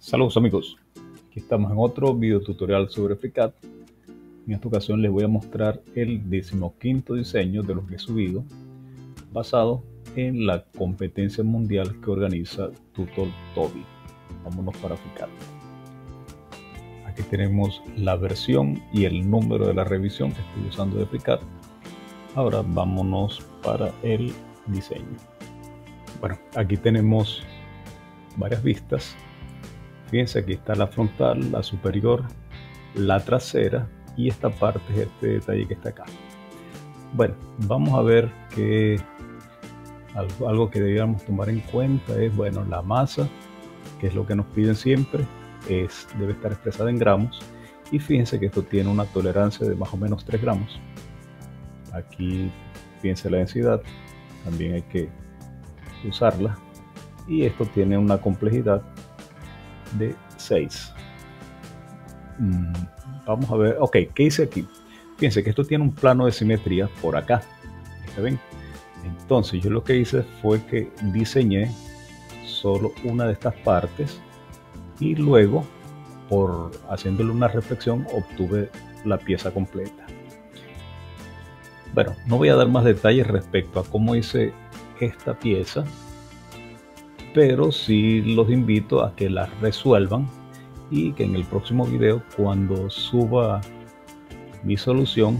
Saludos amigos, aquí estamos en otro video tutorial sobre FreeCAD. En esta ocasión les voy a mostrar el decimoquinto diseño de los que he subido basado en la competencia mundial que organiza Tutor Toby. Vámonos para FreeCAD. Aquí tenemos la versión y el número de la revisión que estoy usando de FreeCAD. Ahora vámonos para el diseño. Bueno, aquí tenemos varias vistas Fíjense, aquí está la frontal, la superior, la trasera y esta parte es este detalle que está acá. Bueno, vamos a ver que algo, que deberíamos tomar en cuenta es, bueno, la masa, que es lo que nos piden siempre, es, debe estar expresada en gramos. Y fíjense que esto tiene una tolerancia de más o menos 3 gramos. Aquí fíjense la densidad, también hay que usarla. Y esto tiene una complejidad de 6. Mm, vamos a ver, ok, ¿qué hice aquí? Fíjense que esto tiene un plano de simetría por acá. ¿Está bien? Entonces yo lo que hice fue que diseñé solo una de estas partes y luego por haciéndole una reflexión obtuve la pieza completa. Bueno, no voy a dar más detalles respecto a cómo hice esta pieza pero sí los invito a que las resuelvan y que en el próximo video cuando suba mi solución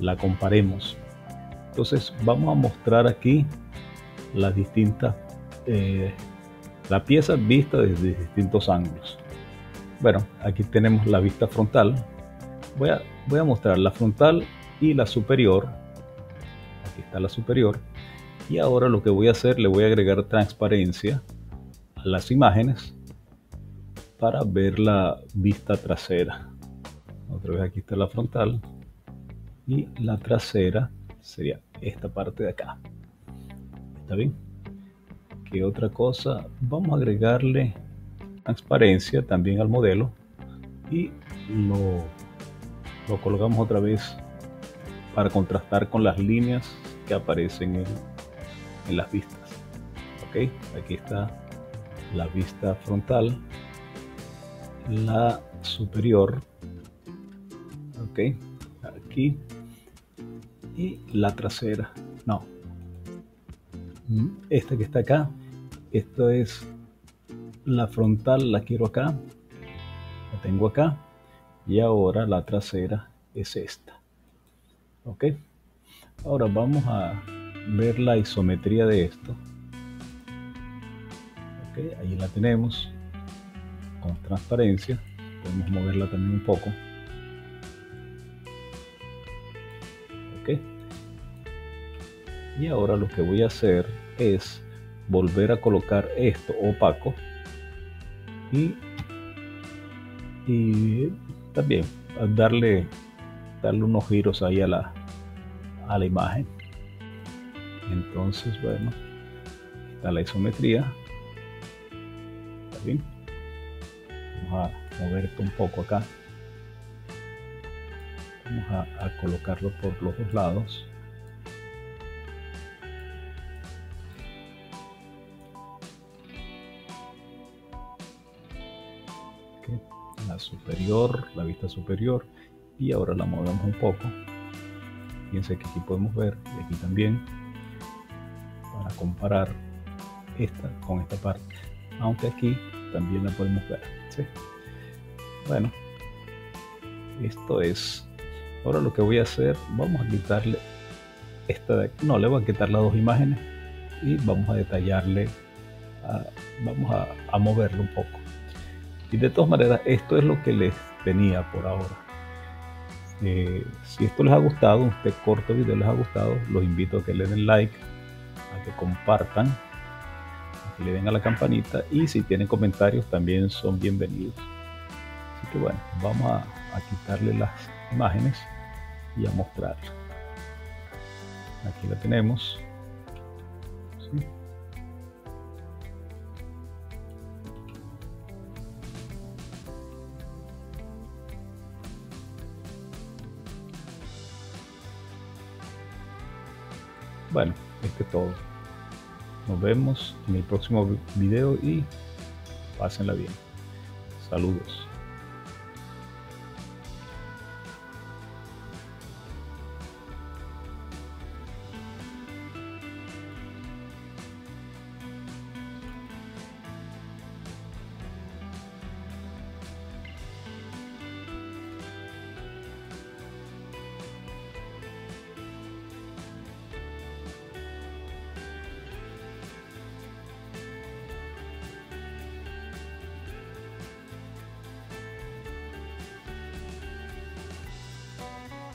la comparemos. Entonces vamos a mostrar aquí las distintas eh, la pieza vista desde distintos ángulos. Bueno aquí tenemos la vista frontal. Voy a, voy a mostrar la frontal y la superior. Aquí está la superior y ahora lo que voy a hacer, le voy a agregar transparencia a las imágenes para ver la vista trasera. Otra vez aquí está la frontal y la trasera sería esta parte de acá. ¿Está bien? ¿Qué otra cosa? Vamos a agregarle transparencia también al modelo y lo, lo colocamos otra vez para contrastar con las líneas que aparecen en en las vistas. Ok, aquí está la vista frontal, la superior, ok, aquí y la trasera. No, esta que está acá, esto es la frontal, la quiero acá, la tengo acá y ahora la trasera es esta. Ok, ahora vamos a ver la isometría de esto. Ok, ahí la tenemos con transparencia. Podemos moverla también un poco. Ok. Y ahora lo que voy a hacer es volver a colocar esto opaco y, y también darle darle unos giros ahí a la a la imagen entonces, bueno, está la isometría. ¿Está bien? Vamos a mover un poco acá. Vamos a, colocarlo por los dos lados. la superior, la vista superior y ahora la movemos un poco. Fíjense que aquí podemos ver y aquí también para comparar esta con esta parte. Aunque aquí también la podemos ver bueno esto es. Ahora lo que voy a hacer vamos a quitarle esta de no le voy a quitar las dos imágenes y vamos a detallarle vamos a, moverlo un poco. Y de todas maneras esto es lo que les tenía por ahora. Eh, si esto les ha gustado este corto video les ha gustado los invito a que le den like que compartan, que le den a la campanita y si tienen comentarios también son bienvenidos. Así que bueno, vamos a, quitarle las imágenes y a mostrar. Aquí la tenemos. Bueno, este es todo. Nos vemos en el próximo video y pásenla bien. Saludos.